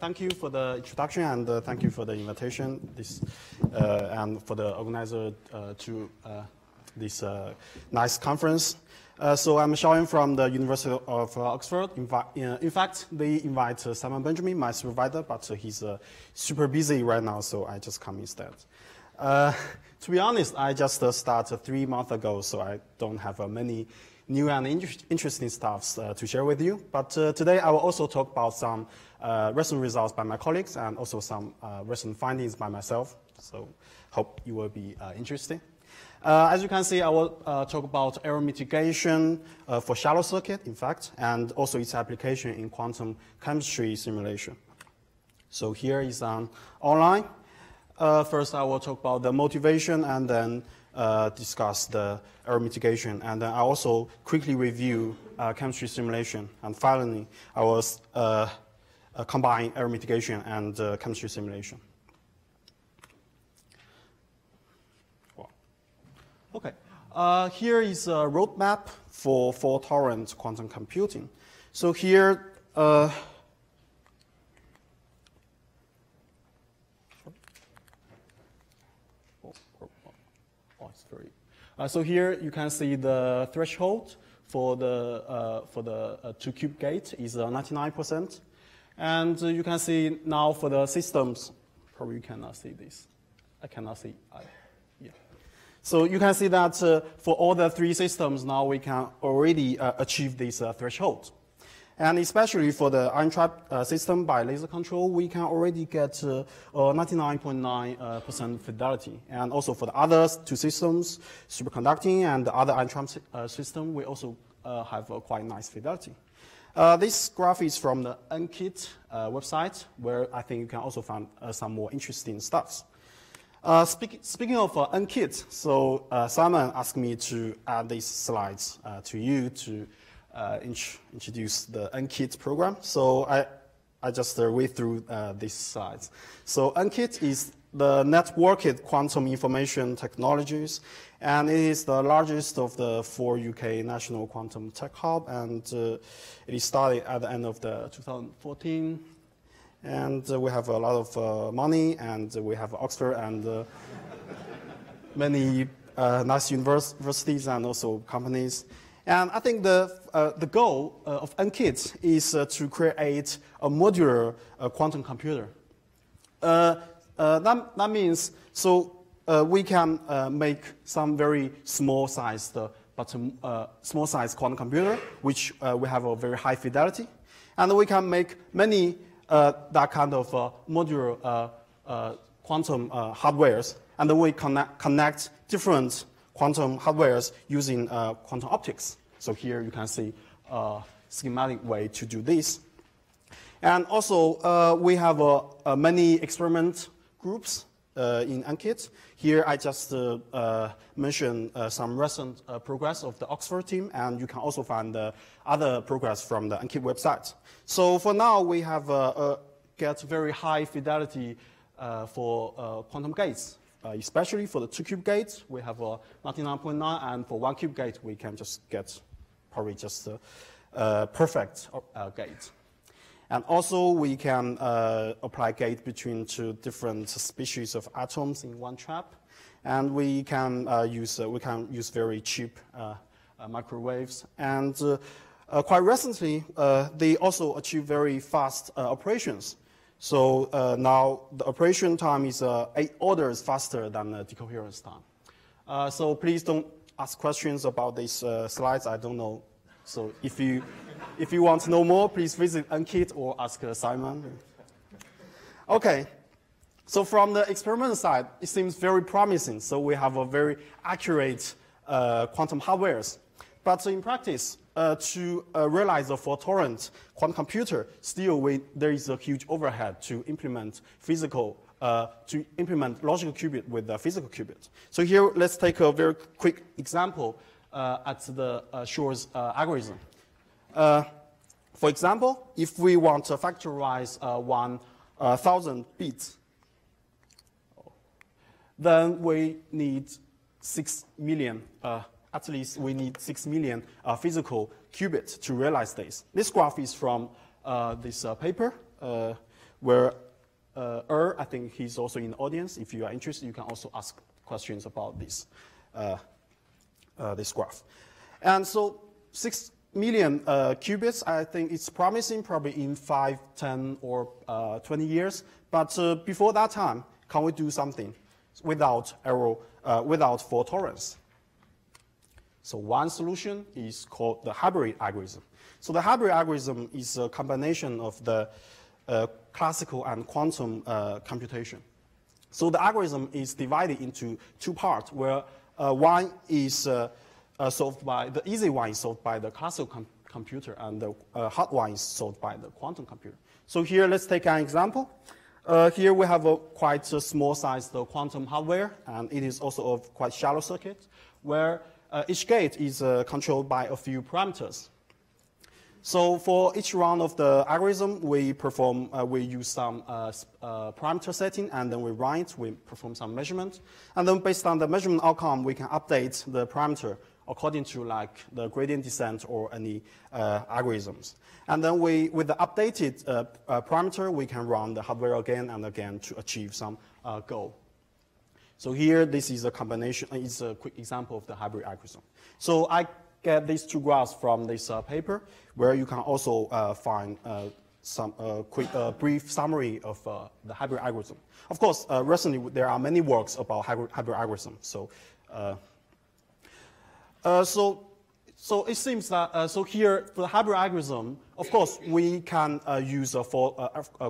Thank you for the introduction and uh, thank you for the invitation this, uh, and for the organizer uh, to uh, this uh, nice conference. Uh, so I'm Xiao Yuan from the University of Oxford. In, in fact, they invite Simon Benjamin, my supervisor, but he's super busy right now, so I just come instead. to be honest, I just started three months ago, so I don't have many new and inter interesting stuff to share with you. But today I will also talk about some uh, recent results by my colleagues and also some uh, recent findings by myself. So hope you will be uh, interested. Uh, as you can see, I will talk about error mitigation for shallow circuit, in fact, and also its application in quantum chemistry simulation. So here is um, online. first, I will talk about the motivation and then uh, discuss the error mitigation, and then I also quickly review uh, chemistry simulation. And finally, I will uh, uh combine error mitigation and uh, chemistry simulation. Okay, uh, here is a roadmap for fault tolerant quantum computing. So here, Uh, so here you can see the threshold for the, uh, for the uh, two cube gate is 99%. And you can see now for the systems, probably you cannot see this. I cannot see. I, yeah. So you can see that uh, for all the three systems, now we can already uh, achieve this uh, threshold. And especially for the ion trap uh, system by laser control, we can already get 99.9% uh, uh, fidelity. And also for the other two systems, superconducting and the other ion trap uh, system, we also have a quite nice fidelity. This graph is from the NQIT website, where I think you can also find some more interesting stuff. Uh, speak, speaking of uh, NQIT, so uh, Simon asked me to add these slides to you to uh, int introduce the NQIT program. So I, I just uh, read through uh, these slides. So NQIT is the networked quantum information technologies, and it is the largest of the four UK national quantum tech hub, and uh, it started at the end of the 2014. And uh, we have a lot of uh, money, and we have Oxford and uh, many nice universities and also companies. And I think the, uh, the goal uh, of NQIT is uh, to create a modular uh, quantum computer. Uh, uh, that, that means so we can make some very small sized but small sized quantum computer, which we have a very high fidelity. And we can make many that kind of modular quantum hardwares, and we connect, connect different quantum hardwares using uh, quantum optics. So here you can see a schematic way to do this. And also, uh, we have uh, uh, many experiment groups uh, Uh, in NQIT. Here I just uh, uh, mention uh, some recent uh, progress of the Oxford team, and you can also find other progress from the NQIT website. So for now, we have get very high fidelity for quantum gates. Uh, especially for the two cube gates, we have a 99.9, and for one cube gate, we can just get probably just perfect uh, gate. And also, we can uh, apply gate between two different species of atoms in one trap, and we can uh, use we can use very cheap microwaves and. Uh, quite recently, uh, they also achieve very fast uh, operations. So uh, now the operation time is uh, eight orders faster than the decoherence time. Uh, so please don't ask questions about these uh, slides. I don't know. So if you, if you want to know more, please visit NQIT or ask uh, Simon. Okay. So from the experiment side, it seems very promising. So we have a very accurate uh, quantum hardwares. But in practice, uh, to uh, realize a fault-tolerant quantum computer, still we, there is a huge overhead to implement physical, uh, to implement logical qubit with a physical qubit. So here, let's take a very quick example at the uh, Shor's uh, algorithm. for example, if we want to factorize 1,000 bits, then we need 6 million at least we need 6 million uh, physical qubits to realize this. This graph is from uh, this uh, paper, uh, where uh, Er, I think he's also in the audience. If you are interested, you can also ask questions about this, uh, uh, this graph. And so 6 million uh, qubits, I think it's promising probably in 5, 10, or uh, 20 years. But uh, before that time, can we do something without error, without fault tolerance? So one solution is called the hybrid algorithm. So the hybrid algorithm is a combination of the uh, classical and quantum uh, computation. So the algorithm is divided into two parts, where uh, one is uh, uh, solved by, the easy one is solved by the classical com computer, and the uh, hard one is solved by the quantum computer. So here, let's take an example. here we have a quite a small size quantum hardware, and it is also a quite shallow circuit, where uh, each gate is uh, controlled by a few parameters. So for each round of the algorithm, we perform, uh, we use some uh, uh, parameter setting, and then we run it, we perform some measurement. And then based on the measurement outcome, we can update the parameter according to like the gradient descent or any uh, algorithms. And then we, with the updated parameter, we can run the hardware again and again to achieve some goal. So here, this is a combination, it's a quick example of the hybrid algorithm. So I get these two graphs from this uh, paper, where you can also uh, find uh, some uh, quick, uh, brief summary of uh, the hybrid algorithm. Of course, recently there are many works about hybrid, algorithms. So, so, so it seems that so here for the hybrid algorithm, of course, we can use a, for,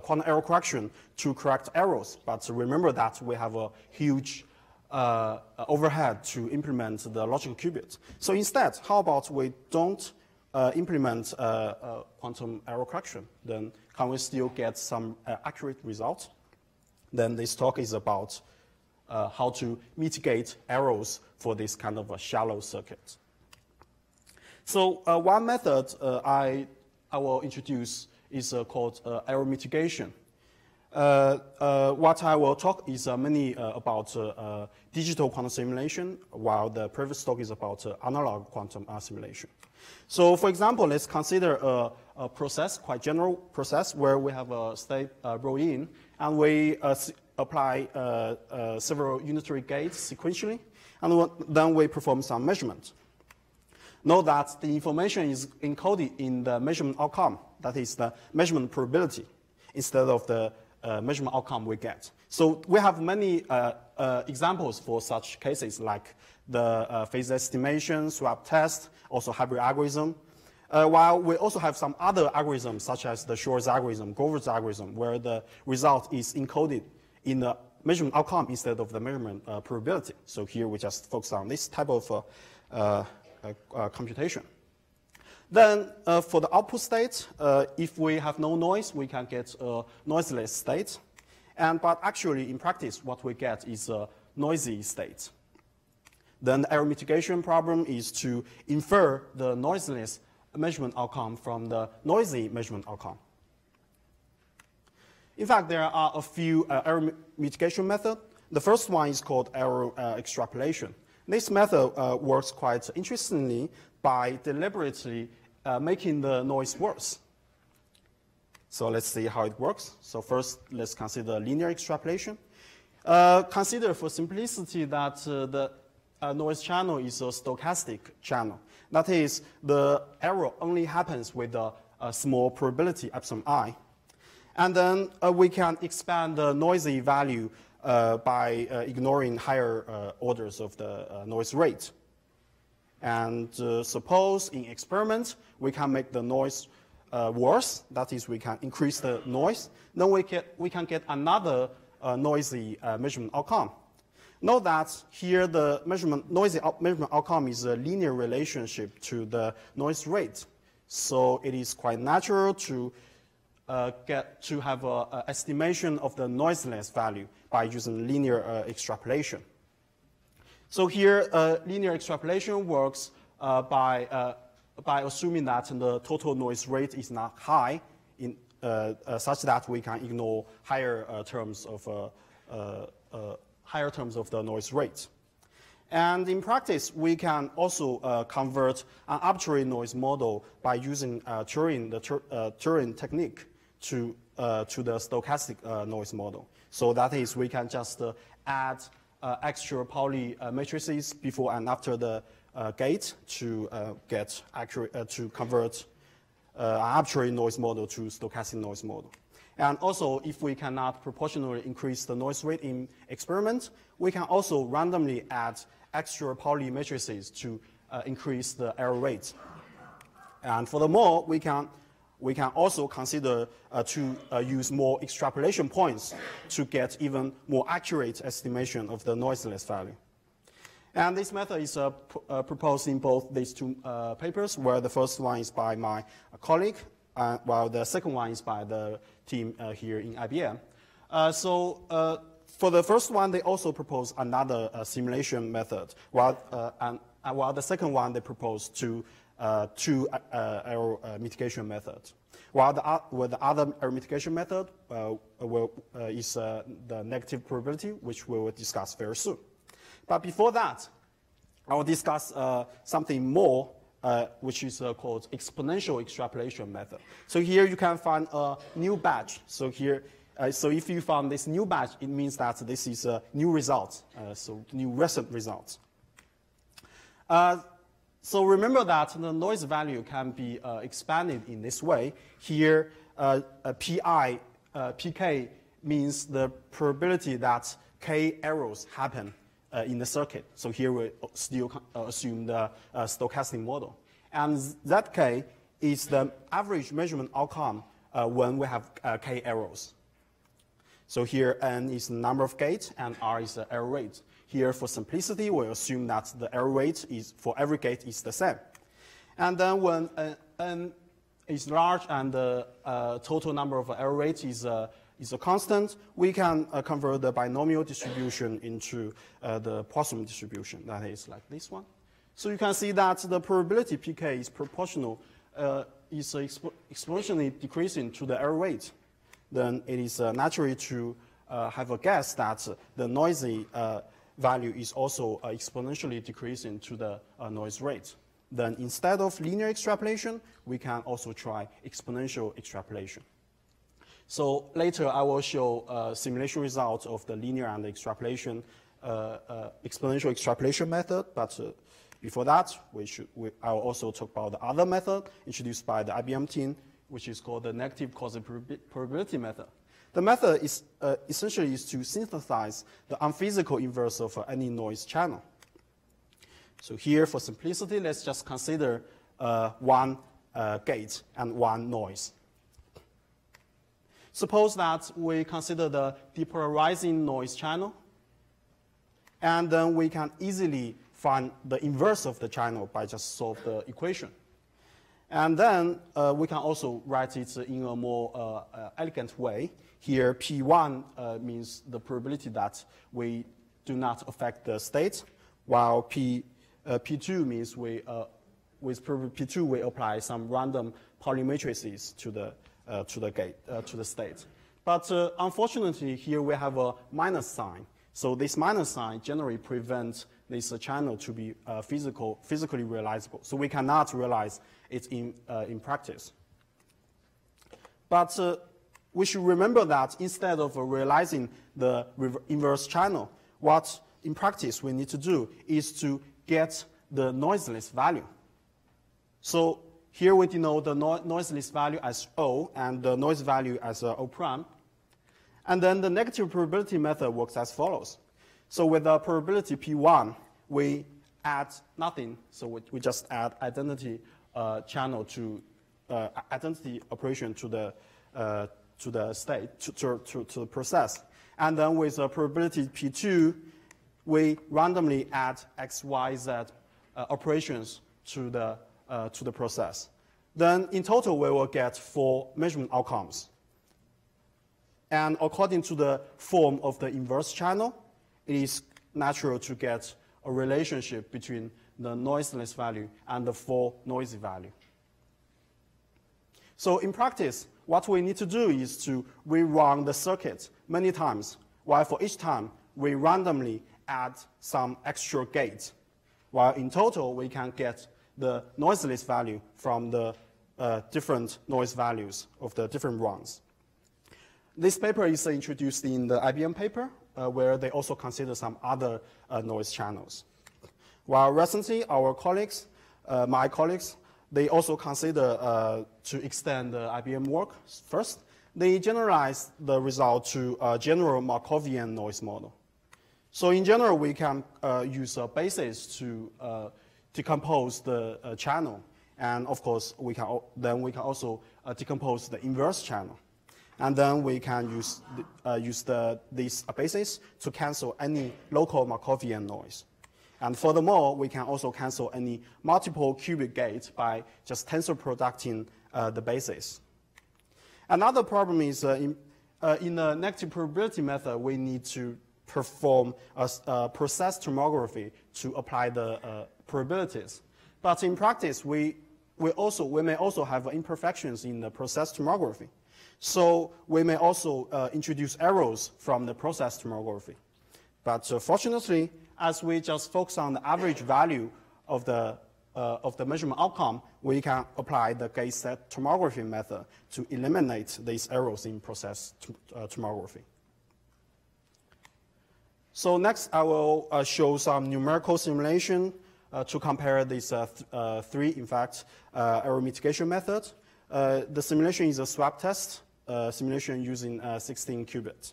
quantum error correction to correct errors. But remember that we have a huge uh, overhead to implement the logical qubit. So instead, how about we don't uh, implement uh, uh quantum error correction? Then can we still get some uh, accurate results? Then this talk is about uh, how to mitigate errors for this kind of a shallow circuit. So one method I, I will introduce is called error mitigation. Uh, uh, what I will talk is uh, mainly uh, about uh, digital quantum simulation, while the previous talk is about uh, analog quantum simulation. So for example, let's consider a, a, process, quite general process, where we have a state roll in, and we apply several unitary gates sequentially, and then we perform some measurement. Note that the information is encoded in the measurement outcome, that is the measurement probability, instead of the uh, measurement outcome we get. So we have many uh, uh, examples for such cases like the uh, phase estimation, swap test, also hybrid algorithm. Uh, while we also have some other algorithms such as the Shor's algorithm, Grover's algorithm, where the result is encoded in the measurement outcome instead of the measurement uh, probability. So here we just focus on this type of computation. Then uh, for the output state, uh, if we have no noise, we can get a noiseless state. And, but actually, in practice, what we get is a noisy state. Then the error mitigation problem is to infer the noiseless measurement outcome from the noisy measurement outcome. In fact, there are a few uh, error mitigation methods. The first one is called error uh, extrapolation. This method uh, works quite interestingly by deliberately uh, making the noise worse. So let's see how it works. So first, let's consider linear extrapolation. Uh, consider for simplicity that uh, the uh, noise channel is a stochastic channel. That is, the error only happens with a, a small probability epsilon i. And then uh, we can expand the noisy value uh, by ignoring higher orders of the noise rate. And uh, suppose in experiment, we can make the noise worse, that is, we can increase the noise, then we can, we can get another noisy measurement outcome. Note that here the measurement, noisy out, measurement outcome is a linear relationship to the noise rate. So it is quite natural to uh, get to have an estimation of the noiseless value by using linear uh, extrapolation. So here, uh, linear extrapolation works uh, by, uh, by assuming that the total noise rate is not high in, uh, such that we can ignore higher terms of higher terms of the noise rate. And in practice, we can also uh, convert an arbitrary noise model by using uh, twirling, the Tur uh, twirling technique to, uh, to the stochastic uh, noise model. So that is, we can just uh, add uh, extra Pauli uh, matrices before and after the uh, gate to get accurate, to convert arbitrary noise model to stochastic noise model. And also, if we cannot proportionally increase the noise rate in experiment, we can also randomly add extra Pauli matrices to uh, increase the error rate. And furthermore, we can, we can also consider uh, to uh, use more extrapolation points to get even more accurate estimation of the noiseless value. And this method is uh, uh, proposed in both these two uh, papers, where the first one is by my colleague, while the second one is by the team uh, here in IBM. Uh, so uh, for the first one, they also propose another simulation method, while, and, while the second one, they propose two, two error mitigation methods. While the, uh, the other error mitigation method uh, will, uh, is the negative probability, which we will discuss very soon. But before that, I will discuss something more uh, which is uh, called exponential extrapolation method. So here you can find a new batch. So here, uh, so if you found this new batch, it means that this is a new result, uh, so new recent results. Uh, so remember that the noise value can be uh, expanded in this way. Here, PI, PK means the probability that K errors happen uh, in the circuit. So here we still uh, assume the uh, stochastic model. And Zk is the average measurement outcome uh, when we have uh, k errors. So here n is the number of gates and r is the error rate. Here for simplicity, we assume that the error rate is for every gate is the same. And then when n is large and the total number of error rate is is a constant, we can uh, convert the binomial distribution into uh, the Poisson distribution. That is like this one. So you can see that the probability pk is proportional, uh, is exp exponentially decreasing to the error rate. Then it is uh, naturally to uh, have a guess that the noisy uh, value is also exponentially decreasing to the noise rate. Then instead of linear extrapolation, we can also try exponential extrapolation. So later I will show uh, simulation results of the linear and extrapolation, uh, uh, exponential extrapolation method, but uh, before that, we should, we, I will also talk about the other method introduced by the IBM team, which is called the negative quasi probability method. The method is uh, essentially is to synthesize the unphysical inverse of any noise channel. So here, for simplicity, let's just consider uh, one gate and one noise. Suppose that we consider the depolarizing noise channel, and then we can easily find the inverse of the channel by just solve the equation. And then uh, we can also write it in a more uh, uh, elegant way. Here, P1 uh, means the probability that we do not affect the state, while P, uh, P2 means we, uh, with P2 we apply some random Pauli matrices to the uh, to the gate, uh, to the state. But uh, unfortunately, here we have a minus sign. So this minus sign generally prevents this channel to be physical, physically realizable. So we cannot realize it in, in practice. But we should remember that instead of realizing the inverse channel, what in practice we need to do is to get the noiseless value. So here we denote the no noiseless value as O and the noise value as uh, O prime. And then the negative probability method works as follows. So with the probability P1, we add nothing. So we, we just add identity uh, channel to uh, identity operation to the uh, to the state to, to, to, to, the process. And then with the probability P2, we randomly add X, Y, Z uh, operations to the uh, to the process. Then in total, we will get four measurement outcomes. And according to the form of the inverse channel, it is natural to get a relationship between the noiseless value and the four noisy value. So in practice, what we need to do is to rerun the circuit many times, while for each time, we randomly add some extra gates, while in total, we can get the noiseless value from the uh, different noise values of the different runs. This paper is introduced in the IBM paper, uh, where they also consider some other uh, noise channels. While recently, our colleagues, uh, my colleagues, they also consider uh, to extend the IBM work first. They generalize the result to a general Markovian noise model. So in general, we can uh, use a basis to uh, decompose the uh, channel. And of course, we can, then we can also uh, decompose the inverse channel. And then we can use, uh, use the, this basis to cancel any local Markovian noise. And furthermore, we can also cancel any multiple qubit gate by just tensor producting uh, the basis. Another problem is uh, in, uh, in the negative probability method, we need to perform a, a process tomography to apply the uh, probabilities. But in practice, we, we, also, we may also have imperfections in the process tomography. So we may also uh, introduce errors from the process tomography. But uh, fortunately, as we just focus on the average value of the, uh, of the measurement outcome, we can apply the gate set tomography method to eliminate these errors in process uh, tomography. So next, I will uh, show some numerical simulation uh, to compare these uh, th three, in fact, error mitigation methods. The simulation is a swap test simulation using 16 qubits.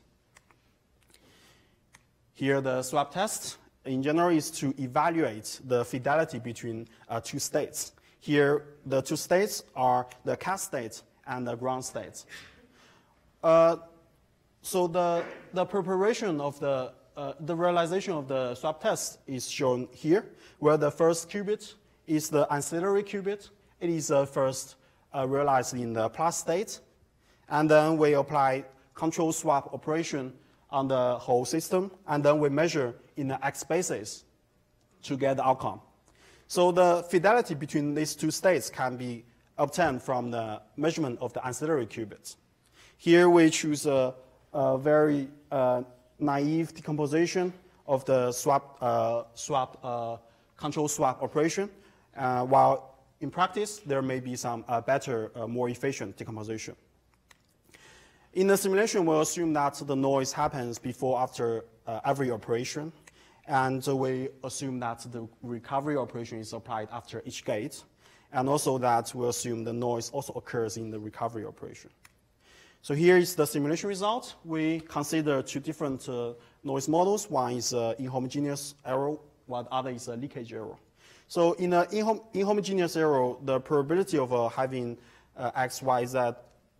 Here, the swap test in general is to evaluate the fidelity between uh, two states. Here, the two states are the CAS state and the ground state. Uh, so the, the preparation of the, uh, the realization of the swap test is shown here, where the first qubit is the ancillary qubit. It is uh, first uh, realized in the plus state, and then we apply control swap operation on the whole system, and then we measure in the X basis to get the outcome. So the fidelity between these two states can be obtained from the measurement of the ancillary qubits. Here we choose a, a very uh, naive decomposition of the swap, uh, swap uh, control swap operation, uh, while in practice there may be some uh, better, uh, more efficient decomposition. In the simulation, we'll assume that the noise happens before after uh, every operation. And we assume that the recovery operation is applied after each gate. And also that we assume the noise also occurs in the recovery operation. So here is the simulation result. We consider two different uh, noise models. One is uh, inhomogeneous error, while the other is a leakage error. So in an inhom inhomogeneous error, the probability of uh, having uh, x, y, z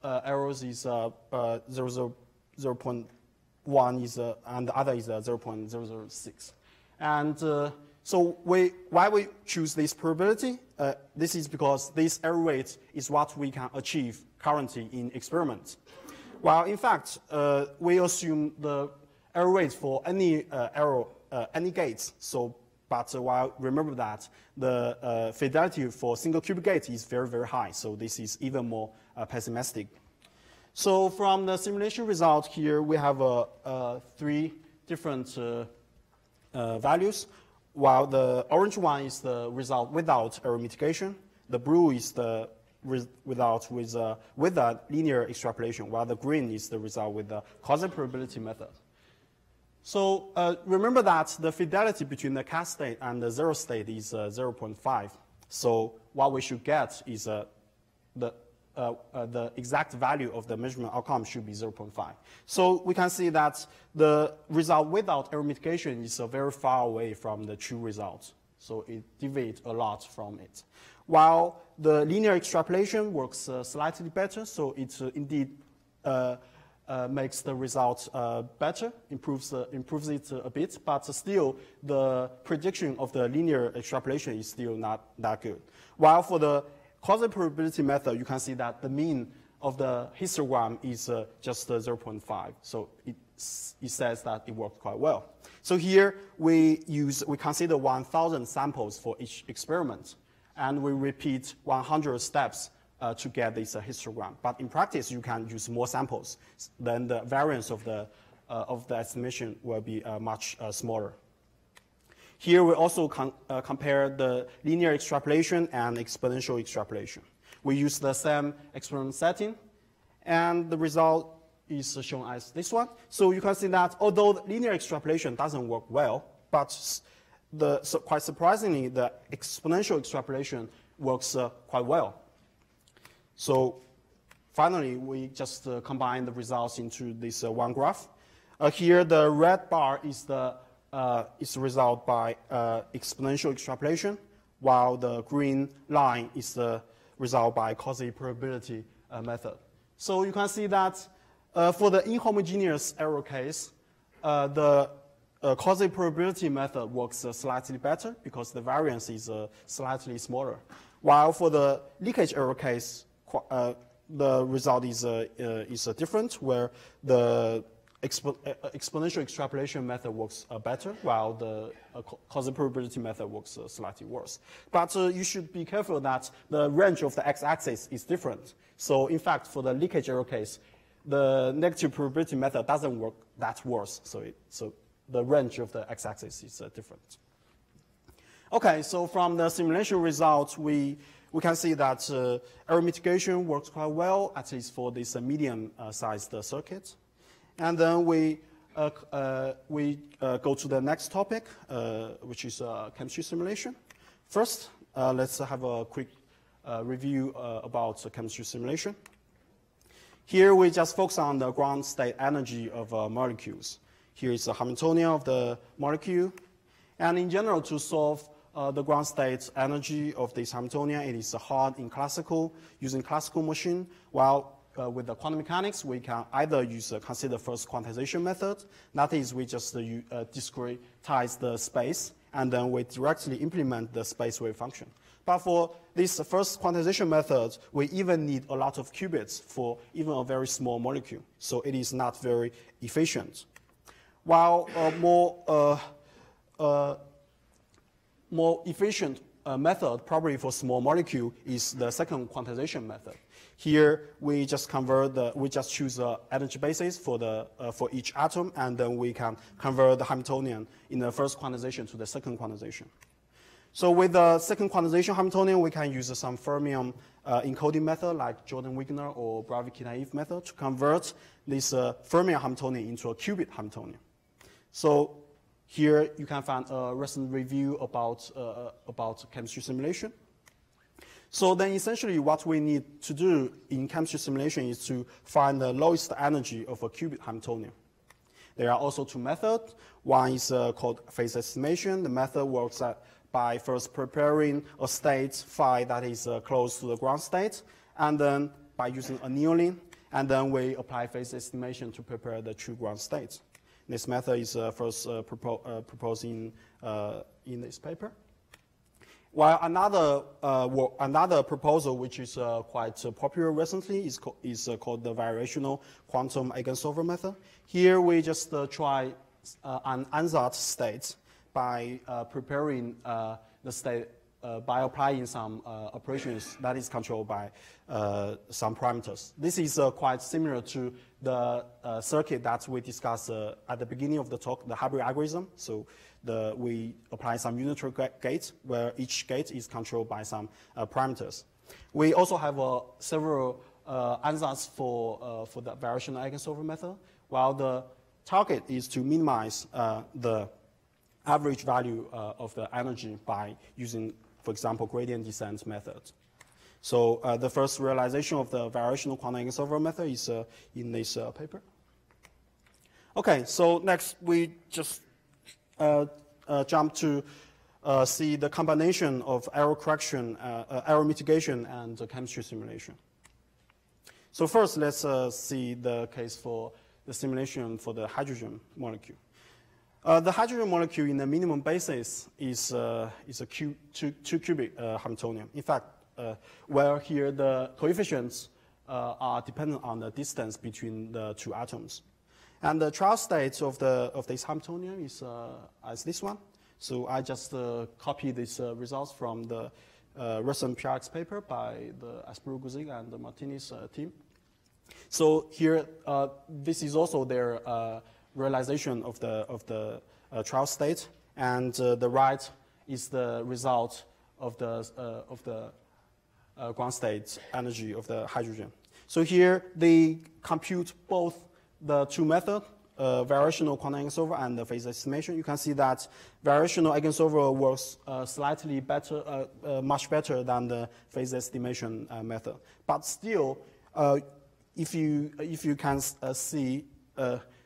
uh, errors is uh, uh, 0, 0, 0 0.1 is, and the other is uh, 0 0.006. And so we, why we choose this probability? Uh, this is because this error rate is what we can achieve currently in experiments. While in fact, uh, we assume the error rate for any uh, error, any gates. So, but while remember that the fidelity for single qubit gate is very, very high. So this is even more pessimistic. So from the simulation result here, we have uh, uh, three different uh, uh, values, while the orange one is the result without error mitigation, the blue is the without with, uh, with a linear extrapolation, while the green is the result with the quasi probability method. So uh, remember that the fidelity between the CAS state and the zero state is uh, 0.5. So what we should get is uh, the uh, uh, the exact value of the measurement outcome should be 0.5. So we can see that the result without error mitigation is uh, very far away from the true result. So it deviates a lot from it. While the linear extrapolation works uh, slightly better, so it uh, indeed makes the result better, improves, improves it a bit, but still the prediction of the linear extrapolation is still not that good. While for the quasi probability method, you can see that the mean of the histogram is uh, just uh, 0.5. So it, it says that it worked quite well. So here we use, we consider 1,000 samples for each experiment, and we repeat 100 steps uh, to get this uh, histogram. But in practice, you can use more samples. Then the variance of the, uh, of the estimation will be uh, much smaller. Here we also uh, compare the linear extrapolation and exponential extrapolation. We use the same experiment setting, and the result is shown as this one. So you can see that although the linear extrapolation doesn't work well, but the, so quite surprisingly, the exponential extrapolation works uh, quite well. So finally, we just uh, combine the results into this uh, one graph. Uh, here, the red bar is the, uh, is result by uh, exponential extrapolation, while the green line is the result by quasi-probability method. So you can see that for the inhomogeneous error case, the uh, quasi-probability method works uh, slightly better because the variance is uh, slightly smaller. While for the leakage error case, uh, the result is, uh, uh, is different, where the expo exponential extrapolation method works better, while the quasi-probability method works slightly worse. But you should be careful that the range of the x-axis is different. So in fact, for the leakage error case, the negative probability method doesn't work that worse. So, it, so the range of the x-axis is uh, different. Okay, so from the simulation results, we, we can see that uh, error mitigation works quite well, at least for this uh, medium-sized uh, circuit. And then we, uh, uh, we uh, go to the next topic, uh, which is uh, chemistry simulation. First, let's have a quick review about chemistry simulation. Here, we just focus on the ground state energy of molecules. Here is the Hamiltonian of the molecule. And in general, to solve uh, the ground state energy of this Hamiltonian, it is hard in classical, using classical machine, while uh, with the quantum mechanics, we can either use uh, consider first quantization method. That is, we just uh, uh, discretize the space, and then we directly implement the space wave function. But for this first quantization method, we even need a lot of qubits for even a very small molecule. So it is not very efficient while a more, uh, uh, more efficient uh, method, probably for small molecule, is the second quantization method. Here, we just convert the, we just choose the energy basis for, the, uh, for each atom, and then we can convert the Hamiltonian in the first quantization to the second quantization. So with the second quantization Hamiltonian, we can use some fermion uh, encoding method like Jordan-Wigner or Bravyi-Kitaev method to convert this uh, fermion Hamiltonian into a qubit Hamiltonian. So here you can find a recent review about, uh, about chemistry simulation. So then essentially what we need to do in chemistry simulation is to find the lowest energy of a qubit Hamiltonian. There are also two methods. One is uh, called phase estimation. The method works at, by first preparing a state phi that is uh, close to the ground state, and then by using annealing, and then we apply phase estimation to prepare the true ground state. This method is uh, first uh, uh, proposed in, in this paper. While another, uh, another proposal, which is uh, quite uh, popular recently, is, is called the variational quantum eigensolver method. Here we just try an ansatz state by preparing the state uh, by applying some uh, operations that is controlled by uh, some parameters. This is quite similar to the circuit that we discussed at the beginning of the talk, the hybrid algorithm. So the, we apply some unitary gate where each gate is controlled by some parameters. We also have several ansatz for, for the variational eigensolver method, while the target is to minimize the average value uh, of the energy by using for example, gradient descent method. So uh, the first realization of the variational quantum eigensolver method is uh, in this uh, paper. Okay, so next we just uh, uh, jump to uh, see the combination of error correction, error mitigation, and chemistry simulation. So first, let's see the case for the simulation for the hydrogen molecule. Uh, the hydrogen molecule in the minimum basis is, uh, is a two, two qubit uh, Hamiltonian. In fact, uh, where here the coefficients uh, are dependent on the distance between the two atoms. And the trial state of, the, of this Hamiltonian is uh, as this one. So I just copy these results from the recent PRX paper by the Aspuru-Guzik and the Martinis team. So here, this is also their realization of the, of the uh, trial state, and uh, the right is the result of the, uh, of the uh, ground state energy of the hydrogen. So here they compute both the two methods, uh, variational quantum eigensolver and the phase estimation, you can see that variational eigensolver works uh, slightly better, uh, uh much better than the phase estimation uh, method. But still, uh, if you if you can see,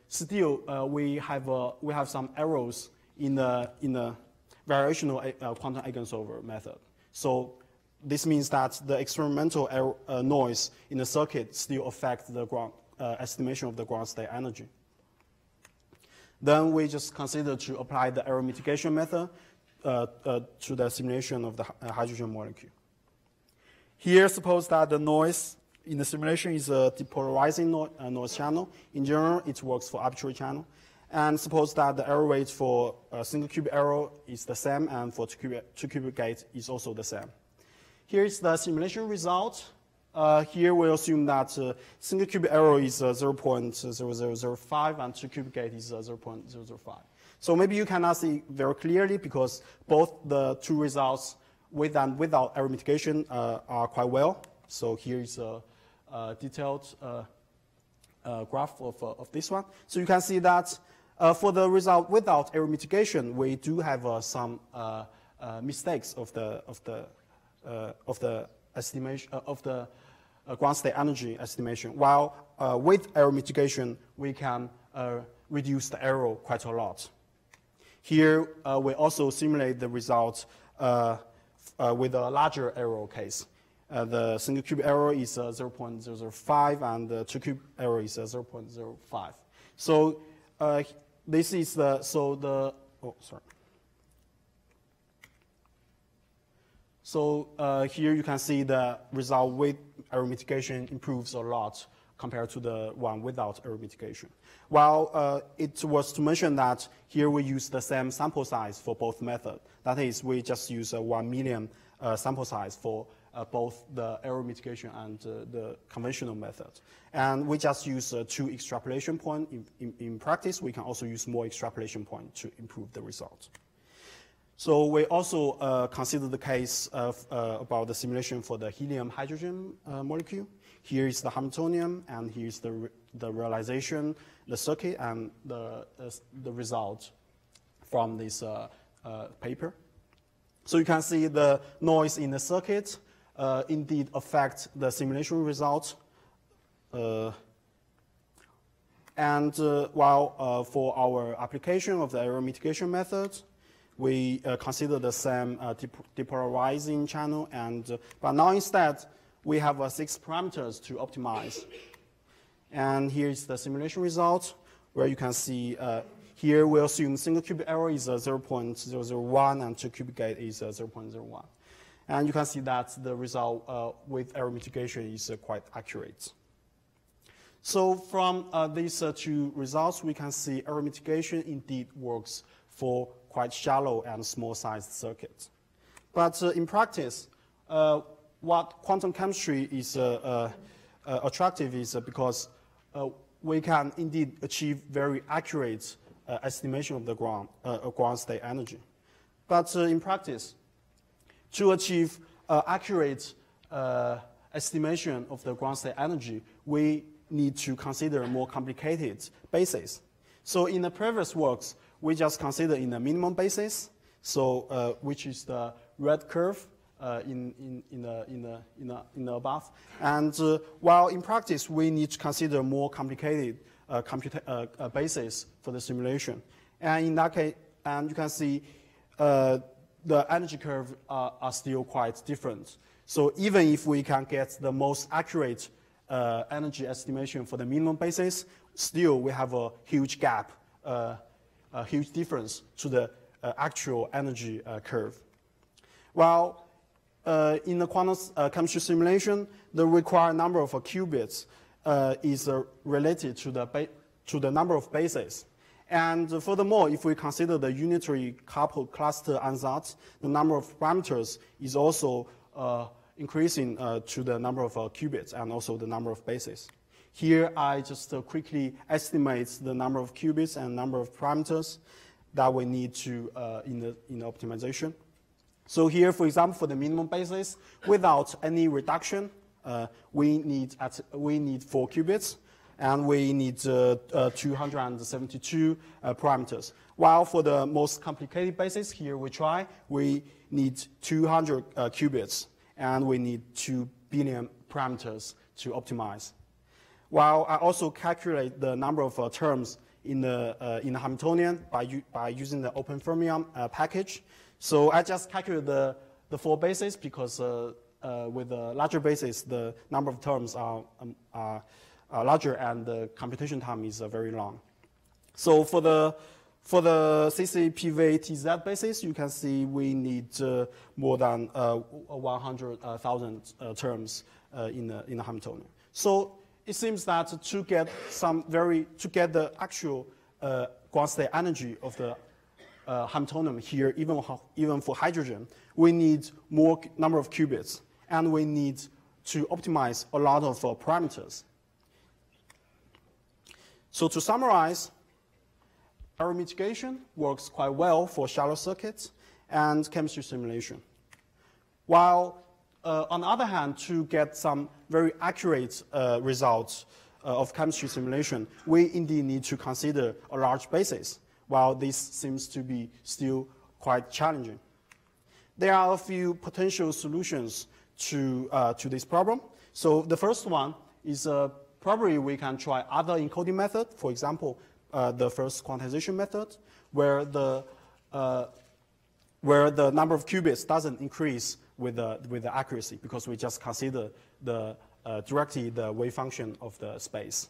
still we have we have some errors in the in the variational quantum eigensolver method. So this means that the experimental error, noise in the circuit still affects the ground estimation of the ground state energy. Then we just consider to apply the error mitigation method uh, uh, to the simulation of the uh, hydrogen molecule. Here, suppose that the noise in the simulation is a depolarizing no uh, noise channel. In general, it works for arbitrary channel. And suppose that the error rate for a single qubit error is the same, and for two qubit, two qubit gate is also the same. Here is the simulation result. Uh, here we assume that uh, single qubit error is uh, 0.0005 and two qubit gate is uh, 0.005. So maybe you cannot see very clearly because both the two results with and without error mitigation uh, are quite well. So here is a, a detailed uh, graph of, of this one. So you can see that for the result without error mitigation, we do have some mistakes of the, of the, of the estimation uh, of the uh, ground state energy estimation. While uh, with error mitigation, we can reduce the error quite a lot. Here, we also simulate the results with a larger error case. Uh, the single cube error is uh, 0.005 and the two cube error is uh, 0.05. So this is the, so the, oh, sorry. So uh, here you can see the result with error mitigation improves a lot compared to the one without error mitigation. While uh, it was to mention that here we use the same sample size for both methods. That is, we just use a 1 million uh, sample size for uh, both the error mitigation and uh, the conventional method. And we just use uh, two extrapolation points. In, in, in, practice, we can also use more extrapolation points to improve the result. So we also uh, consider the case of, uh, about the simulation for the helium-hydrogen uh, molecule. Here is the Hamiltonian, and here's the, re the realization, the circuit, and the, the result from this uh, uh, paper. So you can see the noise in the circuit uh, indeed affect the simulation result. and while for our application of the error mitigation method, we uh, consider the same uh, depolarizing channel, and, uh, but now instead, we have uh, six parameters to optimize. And here's the simulation result, where you can see uh, here we assume single qubit error is uh, 0.001 and two qubit gate is 0.01. And you can see that the result with error mitigation is quite accurate. So from these two results, we can see error mitigation indeed works for quite shallow and small-sized circuits. But uh, in practice, uh, what quantum chemistry is uh, uh attractive is uh, because uh, we can indeed achieve very accurate estimation of the ground, ground state energy. But in practice, to achieve accurate estimation of the ground state energy, we need to consider more complicated bases. So in the previous works, we just consider in the minimum basis, so uh, which is the red curve uh, in, in, in, the, in, the, in, the, in the above. And uh, while in practice, we need to consider more complicated uh, computa uh, uh, basis for the simulation. And in that case, and you can see the energy curve are, are, still quite different. So even if we can get the most accurate energy estimation for the minimum basis, still we have a huge gap a huge difference to the uh, actual energy uh, curve. While uh, in the quantum chemistry simulation, the required number of qubits is related to the, to the number of bases. And furthermore, if we consider the unitary coupled cluster ansatz, the number of parameters is also uh, increasing uh, to the number of uh, qubits and also the number of bases. Here, I just uh, quickly estimate the number of qubits and number of parameters that we need to uh, in, the, in the optimization. So here, for example, for the minimum basis, without any reduction, uh, we, need at, we need four qubits. and we need 272 parameters. While for the most complicated basis, here we try, we need 200 qubits, and we need 2 billion parameters to optimize. While I also calculate the number of uh, terms in the, uh, in the Hamiltonian by, by using the Open Fermion uh, package. So I just calculate the, the four bases because uh, uh, with the larger bases, the number of terms are, um, are, are larger and the computation time is uh, very long. So for the for the cc-pVTZ basis, you can see we need more than 100,000 terms in, the, in the Hamiltonian. So it seems that to get some very, to get the actual uh, ground state energy of the uh, Hamiltonian here, even, even for hydrogen, we need more number of qubits, and we need to optimize a lot of uh, parameters. So to summarize, error mitigation works quite well for shallow circuits and chemistry simulation. While uh, on the other hand, to get some very accurate uh, results uh, of chemistry simulation, we indeed need to consider a large basis, while this seems to be still quite challenging. There are a few potential solutions to, uh, to this problem. So the first one is uh, probably we can try other encoding method, for example, uh, the first quantization method, where the, where the number of qubits doesn't increase with the, with the accuracy because we just consider the, uh, directly the wave function of the space.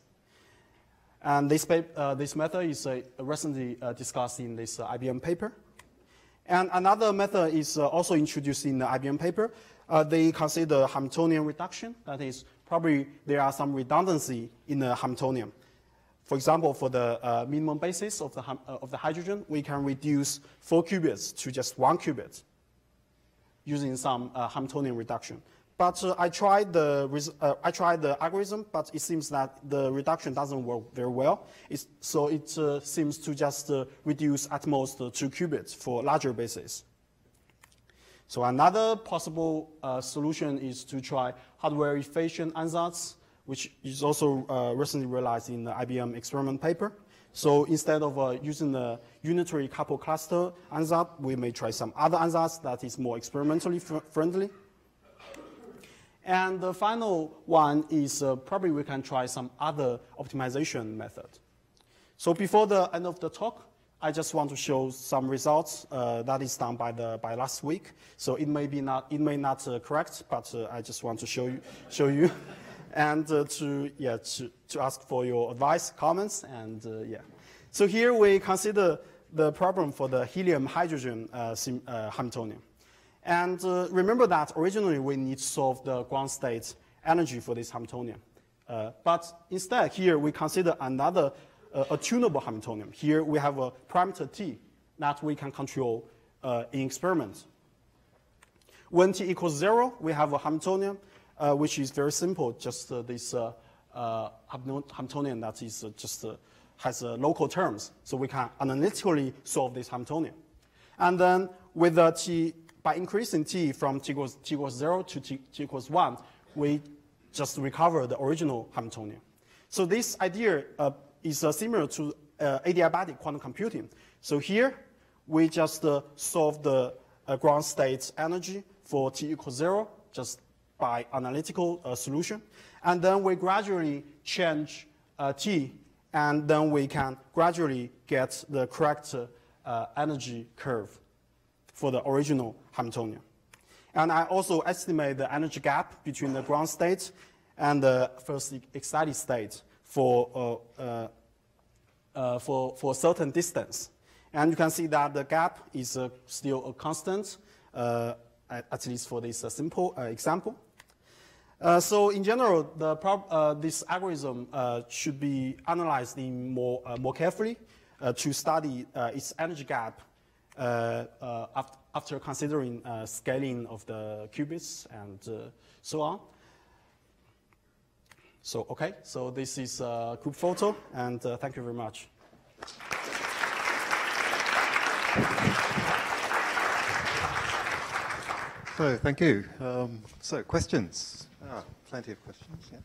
And this, uh, this method is uh, recently uh, discussed in this uh, IBM paper. And another method is uh, also introduced in the IBM paper. they consider Hamiltonian reduction. That is, probably there are some redundancy in the Hamiltonian. For example, for the minimum basis of the, of the hydrogen, we can reduce four qubits to just one qubit using some uh, Hamiltonian reduction. But uh, I, tried the, uh, I tried the algorithm, but it seems that the reduction doesn't work very well. It's, so it uh, seems to just uh, reduce at most uh, two qubits for larger bases. So another possible solution is to try hardware efficient ansatz, which is also recently realized in the IBM experiment paper. So instead of uh, using the unitary coupled cluster ansatz, we may try some other ansatz that is more experimentally fr friendly. And the final one is uh, probably we can try some other optimization method. So before the end of the talk, I just want to show some results uh, that is done by the by last week. So it may be not it may not uh, correct, but uh, I just want to show you show you and uh, to, yeah, to, to ask for your advice, comments, and uh, yeah. So here we consider the problem for the helium-hydrogen uh, uh, Hamiltonian. And uh, remember that originally we need to solve the ground state energy for this Hamiltonian. Uh, but instead here we consider another a tunable Hamiltonian. Here we have a parameter t that we can control in experiments. When t equals zero, we have a Hamiltonian uh, which is very simple, just uh, this uh, uh Hamiltonian that is uh, just has local terms. So we can analytically solve this Hamiltonian. And then with the t, by increasing t from t equals, t equals 0 to t, t equals 1, we just recover the original Hamiltonian. So this idea is similar to adiabatic quantum computing. So here, we just solve the ground state energy for t equals 0, just by analytical uh, solution. And then we gradually change uh, T, and then we can gradually get the correct uh, energy curve for the original Hamiltonian. And I also estimate the energy gap between the ground state and the first excited state for, uh, uh, uh, for, for a certain distance. And you can see that the gap is still a constant, at, least for this simple example. Uh, so in general, uh, this algorithm uh, should be analyzed in more, uh, more carefully uh, to study its energy gap after, after, considering scaling of the qubits and so on. So, okay, so this is a group photo, and thank you very much. So, thank you. Um, so, questions? Plenty of questions, yeah.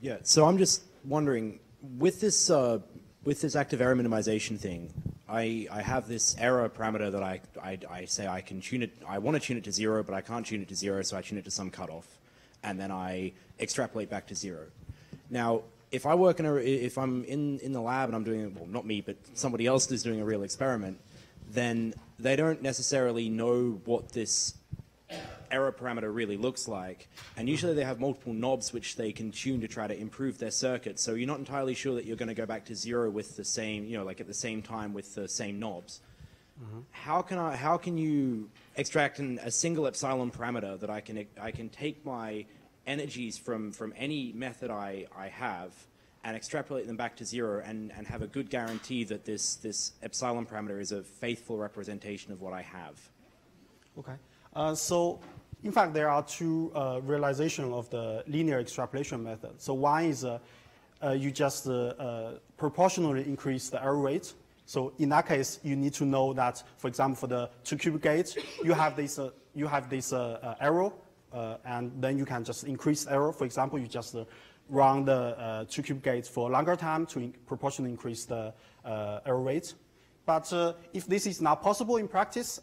Yeah, so I'm just wondering, with this, uh, with this active error minimization thing, I, I have this error parameter that I, I, I say I can tune it, I want to tune it to zero, but I can't tune it to zero, so I tune it to some cutoff, and then I extrapolate back to zero. Now, if I work in a, if I'm in, in the lab and I'm doing, well, not me, but somebody else is doing a real experiment, then they don't necessarily know what this error parameter really looks like. And usually they have multiple knobs which they can tune to try to improve their circuit. So you're not entirely sure that you're going to go back to zero with the same, you know, like at the same time with the same knobs. Mm -hmm. How can I? How can you extract an, a single epsilon parameter that I can I can take my energies from from any method I I have and extrapolate them back to zero and, and have a good guarantee that this this epsilon parameter is a faithful representation of what I have. Okay. Uh, so in fact, there are two uh, realization of the linear extrapolation method. So one is uh, uh you just uh, uh, proportionally increase the error rate. So in that case, you need to know that, for example, for the two qubit gate, you have this, you have this error, and then you can just increase error. For example, you just run the two qubit gate for a longer time to in proportionally increase the error rate. But if this is not possible in practice,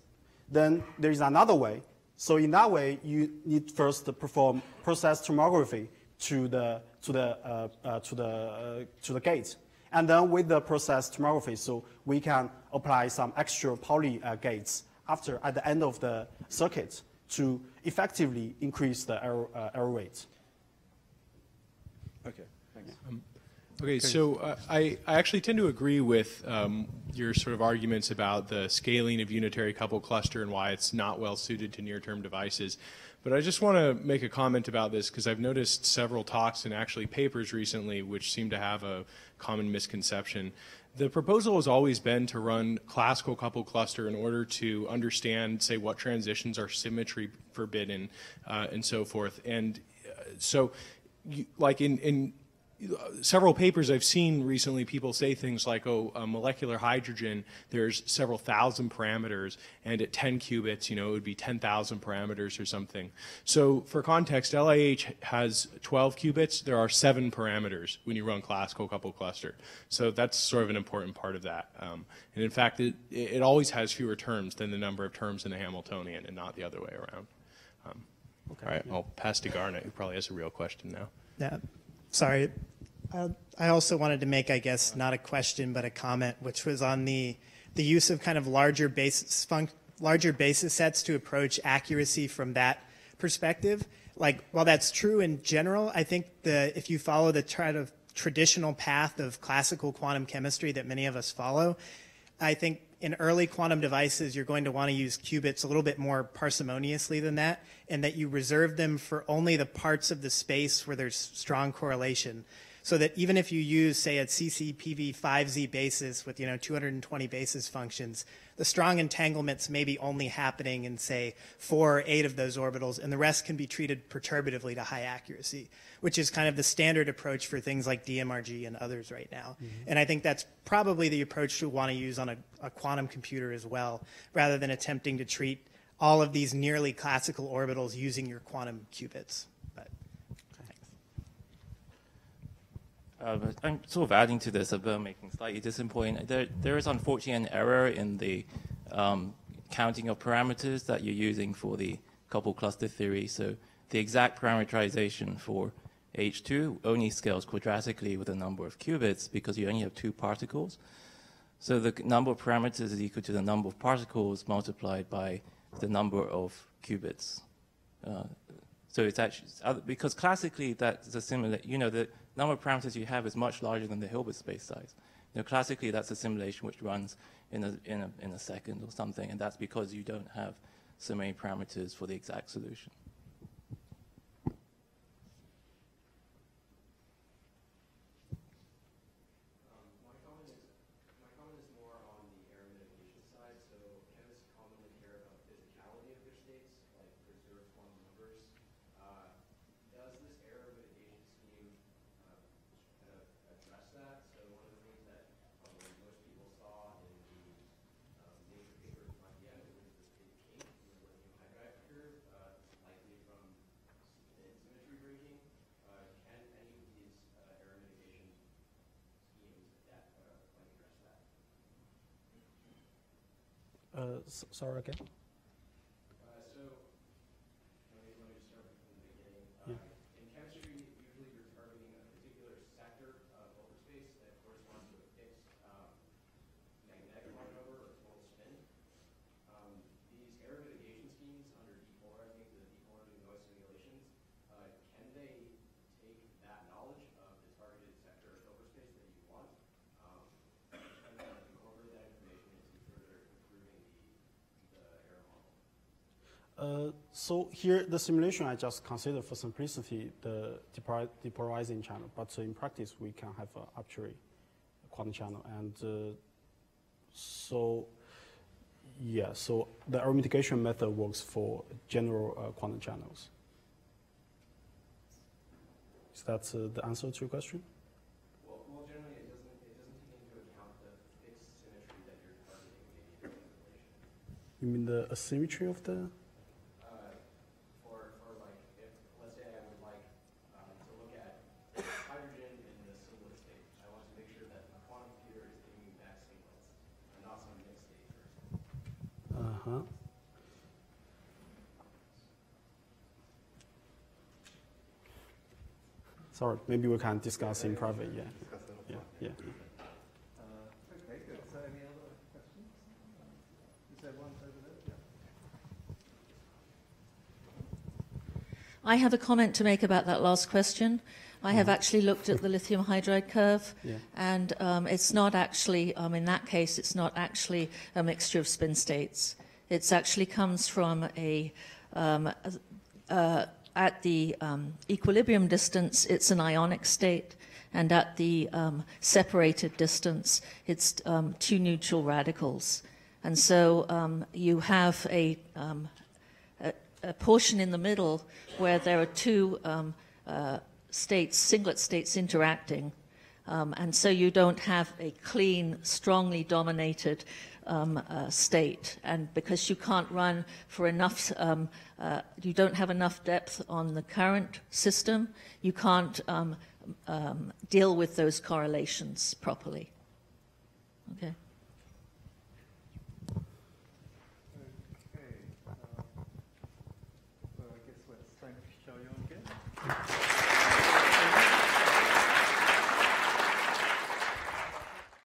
then there is another way. So in that way, you need first to perform process tomography to the, to the, uh, uh, to the, uh, to the gate. And then with the process tomography, so we can apply some extra Pauli uh, gates after, at the end of the circuit to effectively increase the error, uh, error rate. Okay, thanks. Um, Okay, so uh, I, I actually tend to agree with um, your sort of arguments about the scaling of unitary coupled cluster and why it's not well suited to near-term devices. But I just want to make a comment about this because I've noticed several talks and actually papers recently which seem to have a common misconception. The proposal has always been to run classical coupled cluster in order to understand, say, what transitions are symmetry forbidden uh, and so forth. And uh, so, you, like in, in several papers I've seen recently, people say things like, oh, molecular hydrogen, there's several thousand parameters, and at 10 qubits, you know, it would be 10,000 parameters or something. So for context, LiH has 12 qubits. There are seven parameters when you run classical coupled cluster. So that's sort of an important part of that. Um, and in fact, it, it always has fewer terms than the number of terms in the Hamiltonian and not the other way around. Um, okay. All right, I'll pass to Garnet, who probably has a real question now. Yeah. Sorry, Um, I also wanted to make, I guess, not a question, but a comment, which was on the, the use of kind of larger basis, larger basis sets to approach accuracy from that perspective. Like, while that's true in general, I think the, if you follow the kind of traditional path of classical quantum chemistry that many of us follow, I think in early quantum devices, you're going to want to use qubits a little bit more parsimoniously than that, and that you reserve them for only the parts of the space where there's strong correlation so that even if you use, say, a cc-pV5Z basis with, you know, 220 basis functions, the strong entanglements may be only happening in, say, four or eight of those orbitals, and the rest can be treated perturbatively to high accuracy, which is kind of the standard approach for things like DMRG and others right now. Mm -hmm. And I think that's probably the approach you want to use on a, a quantum computer as well, rather than attempting to treat all of these nearly classical orbitals using your quantum qubits. Uh, I'm sort of adding to this, but making slightly disappointing. There, there is unfortunately an error in the um, counting of parameters that you're using for the coupled cluster theory. So the exact parameterization for H2 only scales quadratically with the number of qubits because you only have two particles. So the number of parameters is equal to the number of particles multiplied by the number of qubits. Uh, so it's actually, because classically that's a similar, you know, the number of parameters you have is much larger than the Hilbert space size. Know, classically, that's a simulation which runs in a, in, a, in a second or something, and that's because you don't have so many parameters for the exact solution. Uh, sorry again. Yeah. In chemistry, usually you're targeting a particular sector of Hilbert space that corresponds to a fixed um, magnetic runover or total spin. Um, these error mitigation schemes under depolarizing the depolarizing noise simulations, uh, can they take that knowledge of the targeted sector of Hilbert space that you want um, and then incorporate that information into further improving the, the error model? Uh, so here, the simulation I just consider for simplicity the depolarizing channel, but in practice we can have an arbitrary quantum channel, and uh, so yeah, so the error mitigation method works for general uh, quantum channels. Is that uh, the answer to your question? Well, well, generally, it doesn't, it doesn't take into account the fixed symmetry that you're targeting maybe in the simulation. You mean the asymmetry of the? Uh, for, for like, if, let's say I would like, um, to look at hydrogen in the singlet state, I want to make sure that the quantum computer is giving me back singlets, and not some mixed state first. Uh huh. Sorry, maybe we can discuss in private. Yeah, yeah, yeah. Uh, okay, good. So any other questions? Is there one over there? Yeah. I have a comment to make about that last question. I have actually looked at the lithium hydride curve, Yeah. and um, it's not actually, um, in that case, it's not actually a mixture of spin states. It actually comes from a, um, uh, at the um, equilibrium distance, it's an ionic state, and at the um, separated distance, it's um, two neutral radicals. And so um, you have a, um, a, a portion in the middle where there are two uh, states, singlet states interacting. Um, and so you don't have a clean, strongly dominated um, uh, state. And because you can't run for enough, um, uh, you don't have enough depth on the current system, you can't um, um, deal with those correlations properly. Okay.